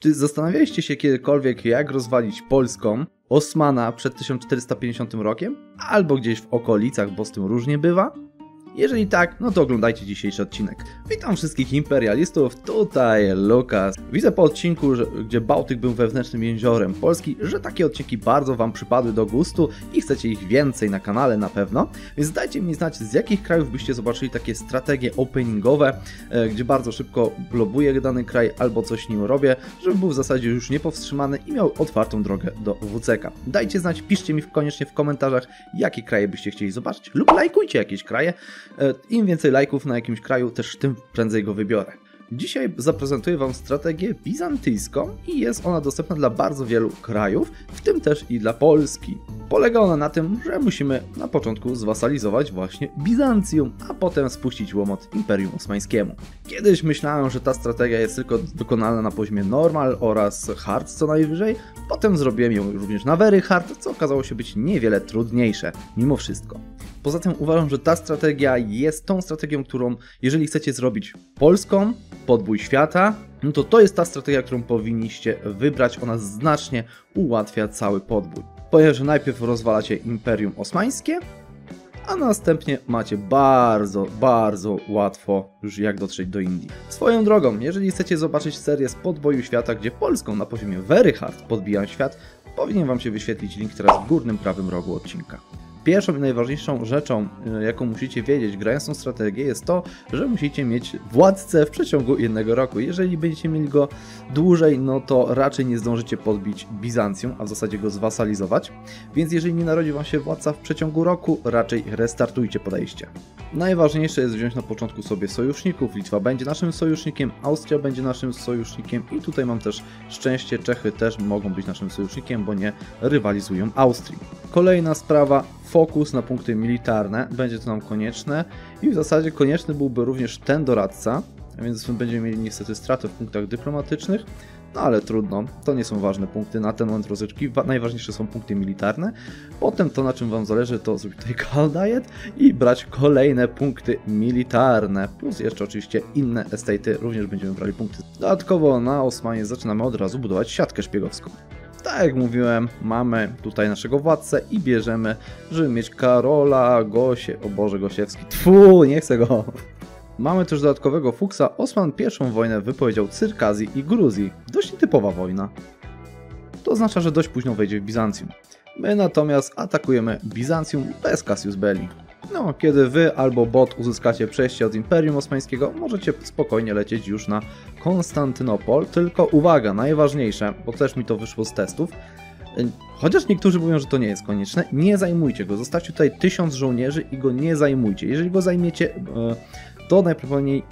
Czy zastanawialiście się kiedykolwiek, jak rozwalić Polską Osmana przed 1450 rokiem? Albo gdzieś w okolicach, bo z tym różnie bywa? Jeżeli tak, no to oglądajcie dzisiejszy odcinek. Witam wszystkich imperialistów, tutaj Lukas. Widzę po odcinku, że, gdzie Bałtyk był wewnętrznym jeziorem Polski, że takie odcinki bardzo Wam przypadły do gustu i chcecie ich więcej na kanale na pewno, więc dajcie mi znać z jakich krajów byście zobaczyli takie strategie openingowe, e, gdzie bardzo szybko blobuję dany kraj albo coś nim robię, żeby był w zasadzie już niepowstrzymany i miał otwartą drogę do WCK. Dajcie znać, piszcie mi koniecznie w komentarzach, jakie kraje byście chcieli zobaczyć lub lajkujcie jakieś kraje, Im więcej lajków na jakimś kraju, też tym prędzej go wybiorę. Dzisiaj zaprezentuję Wam strategię bizantyjską i jest ona dostępna dla bardzo wielu krajów, w tym też i dla Polski. Polega ona na tym, że musimy na początku zwasalizować właśnie Bizancjum, a potem spuścić łomot Imperium Osmańskiemu. Kiedyś myślałem, że ta strategia jest tylko wykonalna na poziomie normal oraz hard co najwyżej, potem zrobiłem ją również na very hard, co okazało się być niewiele trudniejsze, mimo wszystko. Poza tym uważam, że ta strategia jest tą strategią, którą jeżeli chcecie zrobić polską, podbój świata, no to to jest ta strategia, którą powinniście wybrać. Ona znacznie ułatwia cały podbój. Ponieważ najpierw rozwalacie Imperium Osmańskie, a następnie macie bardzo, bardzo łatwo już jak dotrzeć do Indii. Swoją drogą, jeżeli chcecie zobaczyć serię z podboju świata, gdzie Polską na poziomie Very Hard podbijam świat, powinien Wam się wyświetlić link teraz w górnym prawym rogu odcinka. Pierwszą i najważniejszą rzeczą, y, jaką musicie wiedzieć grając tą strategię jest to, że musicie mieć władcę w przeciągu jednego roku. Jeżeli będziecie mieli go dłużej, no to raczej nie zdążycie podbić Bizancjum, a w zasadzie go zwasalizować. Więc jeżeli nie narodzi Wam się władca w przeciągu roku, raczej restartujcie podejście. Najważniejsze jest wziąć na początku sobie sojuszników. Litwa będzie naszym sojusznikiem, Austria będzie naszym sojusznikiem i tutaj mam też szczęście, Czechy też mogą być naszym sojusznikiem, bo nie rywalizują Austrii. Kolejna sprawa, fokus na punkty militarne, będzie to nam konieczne i w zasadzie konieczny byłby również ten doradca, więc będziemy mieli niestety straty w punktach dyplomatycznych, no ale trudno, to nie są ważne punkty na ten moment rozrywki, najważniejsze są punkty militarne. Potem to na czym Wam zależy to zrobić tutaj call diet i brać kolejne punkty militarne, plus jeszcze oczywiście inne estaty, również będziemy brali punkty. Dodatkowo na Osmanie zaczynamy od razu budować siatkę szpiegowską. Tak jak mówiłem, mamy tutaj naszego władcę i bierzemy, żeby mieć Karola Gosie, o Boże Gosiewski, tfu, nie chcę go. Mamy też dodatkowego fuksa, Osman pierwszą wojnę wypowiedział Cyrkazji i Gruzji, dość nietypowa wojna. To oznacza, że dość późno wejdzie w Bizancjum. My natomiast atakujemy Bizancjum bez Cassius Belli. No, kiedy wy albo bot uzyskacie przejście od Imperium Osmańskiego, możecie spokojnie lecieć już na Konstantynopol. Tylko uwaga, najważniejsze, bo też mi to wyszło z testów. Chociaż niektórzy mówią, że to nie jest konieczne, nie zajmujcie go. Zostawcie tutaj tysiąc żołnierzy i go nie zajmujcie. Jeżeli go zajmiecie, e, to najprawdopodobniej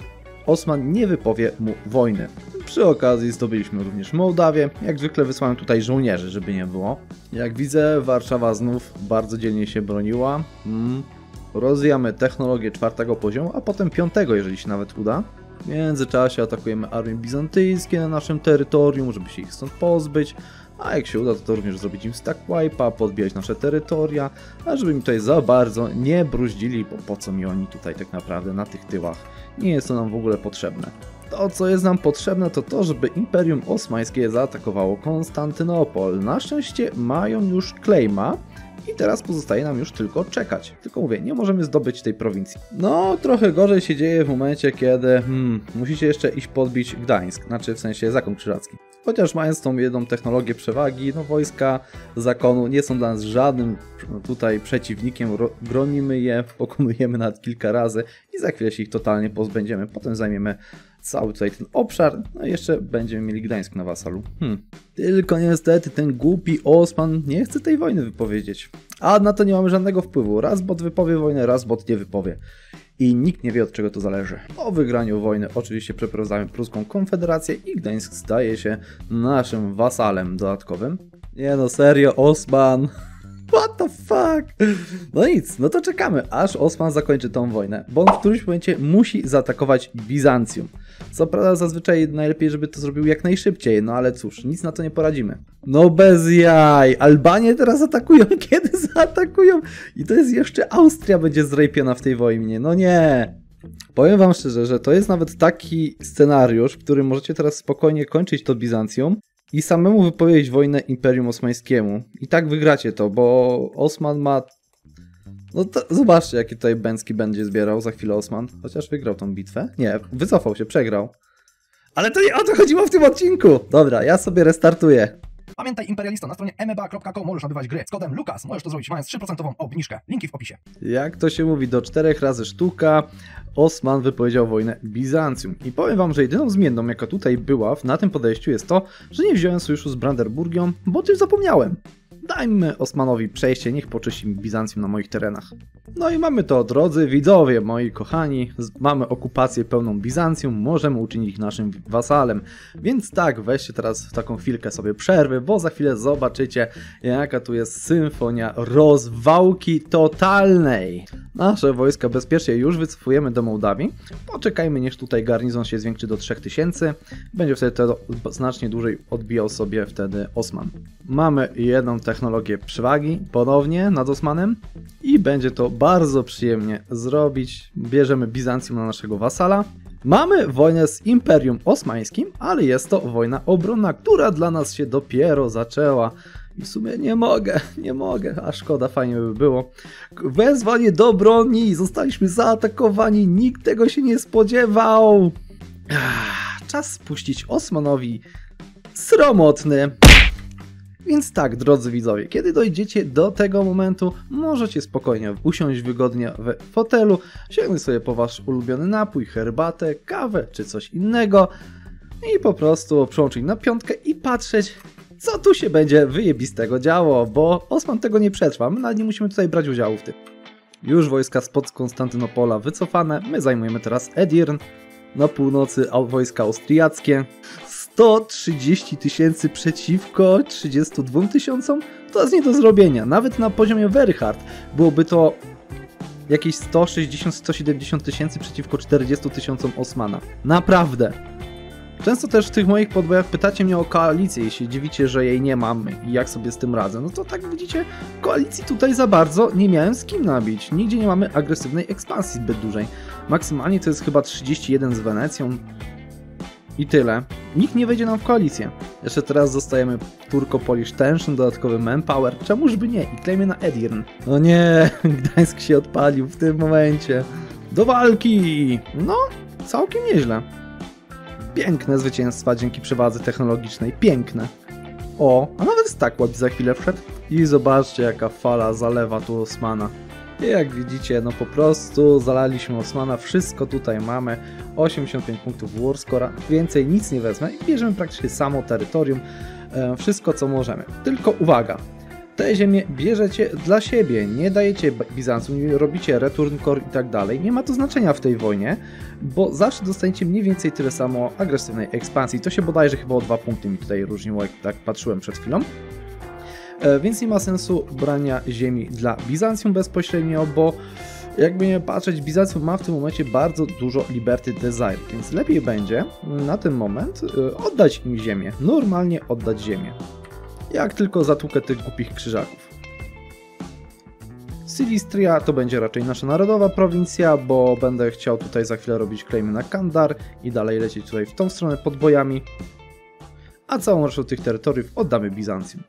Osman nie wypowie mu wojny. Przy okazji zdobyliśmy również Mołdawię. Jak zwykle wysłałem tutaj żołnierzy, żeby nie było. Jak widzę, Warszawa znów bardzo dzielnie się broniła. Mm, rozwijamy technologię czwartego poziomu, a potem piątego, jeżeli się nawet uda. W międzyczasie atakujemy armie bizantyjskie na naszym terytorium, żeby się ich stąd pozbyć. A jak się uda, to, to również zrobić im stack wipe'a, podbijać nasze terytoria, a żeby mi tutaj za bardzo nie bruździli, bo po co mi oni tutaj tak naprawdę na tych tyłach. Nie jest to nam w ogóle potrzebne. To, co jest nam potrzebne, to to, żeby Imperium Osmańskie zaatakowało Konstantynopol. Na szczęście mają już claima, i teraz pozostaje nam już tylko czekać. Tylko mówię, nie możemy zdobyć tej prowincji. No, trochę gorzej się dzieje w momencie, kiedy hmm, musicie jeszcze iść podbić Gdańsk, znaczy w sensie Zakon Krzyżacki. Chociaż mając tą jedną technologię przewagi, no wojska zakonu nie są dla nas żadnym tutaj przeciwnikiem, bronimy je, pokonujemy nawet kilka razy i za chwilę się ich totalnie pozbędziemy. Potem zajmiemy cały tutaj ten obszar, no i jeszcze będziemy mieli Gdańsk na wasalu. Hmm. Tylko niestety ten głupi Osman nie chce tej wojny wypowiedzieć. A na to nie mamy żadnego wpływu. Raz bot wypowie wojnę, raz bot nie wypowie. I nikt nie wie od czego to zależy. Po wygraniu wojny oczywiście przeprowadzamy pruską konfederację i Gdańsk staje się naszym wasalem dodatkowym. Nie no, serio, Osman. What the fuck? No nic, no to czekamy, aż Osman zakończy tą wojnę, bo on w którymś momencie musi zaatakować Bizancjum. Co prawda zazwyczaj najlepiej, żeby to zrobił jak najszybciej, no ale cóż, nic na to nie poradzimy. No bez jaj, Albanię teraz atakują, kiedy zaatakują? I to jest jeszcze Austria będzie zrejpiona w tej wojnie, no nie. Powiem wam szczerze, że to jest nawet taki scenariusz, w którym możecie teraz spokojnie kończyć to Bizancjum i samemu wypowiedzieć wojnę Imperium Osmańskiemu. I tak wygracie to, bo Osman ma... No zobaczcie, jaki tutaj Bęcki będzie zbierał za chwilę Osman. Chociaż wygrał tą bitwę. Nie, wycofał się, przegrał. Ale to nie o to chodziło w tym odcinku! Dobra, ja sobie restartuję. Pamiętaj imperialisto, na stronie meba.com możesz nabywać gry z kodem LUKAS. Możesz to zrobić mając 3% obniżkę. Linki w opisie. Jak to się mówi, do czterech razy sztuka Osman wypowiedział wojnę Bizancjum. I powiem wam, że jedyną zmienną, jaka tutaj była na tym podejściu jest to, że nie wziąłem sojuszu z Brandenburgią, bo o tym zapomniałem. Dajmy Osmanowi przejście, niech poczyści Bizancjum na moich terenach. No i mamy to, drodzy widzowie, moi kochani, mamy okupację pełną Bizancjum, możemy uczynić ich naszym wasalem. Więc tak, weźcie teraz taką chwilkę sobie przerwy, bo za chwilę zobaczycie, jaka tu jest symfonia rozwałki totalnej. Nasze wojska bezpiecznie już wycofujemy do Mołdawii. Poczekajmy, niż tutaj garnizon się zwiększy do 3000. Będzie wtedy to znacznie dłużej odbijał sobie wtedy Osman. Mamy jedną technologię przewagi ponownie nad Osmanem i będzie to bardzo przyjemnie zrobić. Bierzemy Bizancjum na naszego wasala. Mamy wojnę z Imperium Osmańskim, ale jest to wojna obronna, która dla nas się dopiero zaczęła. I w sumie nie mogę, nie mogę, a szkoda, fajnie by było. Wezwanie do broni, zostaliśmy zaatakowani, nikt tego się nie spodziewał. Czas spuścić Osmanowi sromotny. Więc tak, drodzy widzowie, kiedy dojdziecie do tego momentu, możecie spokojnie usiąść wygodnie w fotelu, sięgnąć sobie po wasz ulubiony napój, herbatę, kawę czy coś innego i po prostu przełączyć na piątkę i patrzeć, co tu się będzie wyjebistego działo, bo Osman tego nie przetrwa, my nie musimy tutaj brać udziału w tym. Już wojska spod Konstantynopola wycofane, my zajmujemy teraz Edirn, na północy wojska austriackie. 130 tysięcy przeciwko 32 tysiącom? To jest nie do zrobienia. Nawet na poziomie Weryhard byłoby to jakieś 160-170 tysięcy przeciwko 40 tysiącom Osmana. Naprawdę. Często też w tych moich podbojach pytacie mnie o koalicję, jeśli dziwicie, że jej nie mam i jak sobie z tym radzę. No to tak widzicie, koalicji tutaj za bardzo nie miałem z kim nabić. Nigdzie nie mamy agresywnej ekspansji zbyt dużej. Maksymalnie to jest chyba 31 z Wenecją. I tyle. Nikt nie wejdzie nam w koalicję. Jeszcze teraz zostajemy Turko Polish Tension, dodatkowy manpower. Czemuż by nie? I klejmy na Edirn. No nie, Gdańsk się odpalił w tym momencie. Do walki! No, całkiem nieźle. Piękne zwycięstwa dzięki przewadze technologicznej. Piękne. O, a nawet Stakład za chwilę wszedł. I zobaczcie jaka fala zalewa tu Osmana. I jak widzicie, no po prostu zalaliśmy Osmana, wszystko tutaj mamy. 85 punktów Warscora, więcej nic nie wezmę i bierzemy praktycznie samo terytorium, e, wszystko co możemy. Tylko uwaga, te ziemie bierzecie dla siebie, nie dajecie B- Bizancjum, nie robicie return core i tak dalej. Nie ma to znaczenia w tej wojnie, bo zawsze dostaniecie mniej więcej tyle samo agresywnej ekspansji. To się bodajże chyba o dwa punkty mi tutaj różniło, jak tak patrzyłem przed chwilą. E, Więc nie ma sensu brania ziemi dla Bizancjum bezpośrednio, bo jakby nie patrzeć, Bizancjum ma w tym momencie bardzo dużo Liberty Desire, więc lepiej będzie na ten moment e, oddać im ziemię. Normalnie oddać ziemię. Jak tylko zatłukę tych głupich krzyżaków. Silistria to będzie raczej nasza narodowa prowincja, bo będę chciał tutaj za chwilę robić claimy na Kandar i dalej lecieć tutaj w tą stronę podbojami. A całą resztę tych terytoriów oddamy Bizancjum.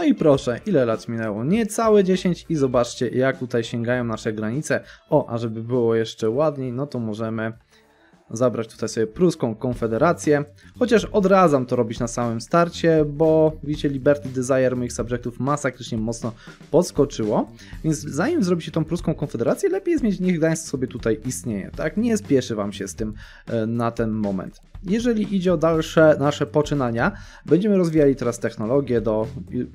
No i proszę, ile lat minęło? Niecałe 10 i zobaczcie jak tutaj sięgają nasze granice. O, a żeby było jeszcze ładniej, no to możemy zabrać tutaj sobie pruską konfederację. Chociaż odradzam to robić na samym starcie, bo widzicie Liberty Desire moich subjektów masakrycznie mocno podskoczyło. Więc zanim zrobicie tą pruską konfederację, lepiej jest mieć niech Gdańsk sobie tutaj istnieje. Tak, nie spieszy wam się z tym e, na ten moment. Jeżeli idzie o dalsze nasze poczynania, będziemy rozwijali teraz technologię do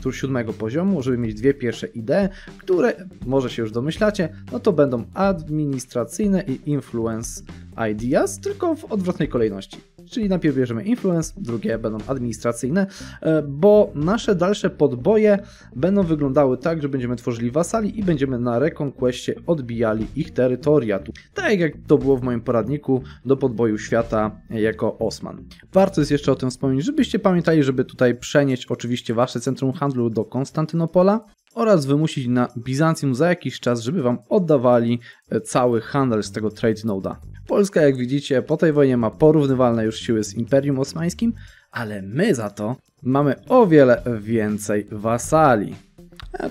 tu siódmego poziomu, żeby mieć dwie pierwsze idee, które może się już domyślacie, no to będą administracyjne i influence ideas, tylko w odwrotnej kolejności. Czyli najpierw bierzemy influence, drugie będą administracyjne, e, bo nasze dalsze podboje będą wyglądały tak, że będziemy tworzyli wasali i będziemy na rekonquestie odbijali ich terytoria. Tak jak to było w moim poradniku do podboju świata jako Osman. Warto jest jeszcze o tym wspomnieć, żebyście pamiętali, żeby tutaj przenieść oczywiście wasze centrum handlu do Konstantynopola. Oraz wymusić na Bizancjum za jakiś czas, żeby wam oddawali e, cały handel z tego trade node'a. Polska, jak widzicie, po tej wojnie ma porównywalne już siły z Imperium Osmańskim, ale my za to mamy o wiele więcej wasali.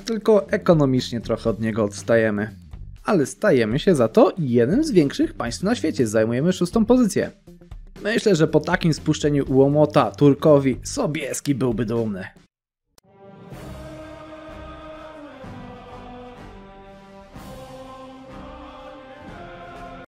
Tylko ekonomicznie trochę od niego odstajemy. Ale stajemy się za to jednym z większych państw na świecie, zajmujemy szóstą pozycję. Myślę, że po takim spuszczeniu łomota Turkowi Sobieski byłby dumny.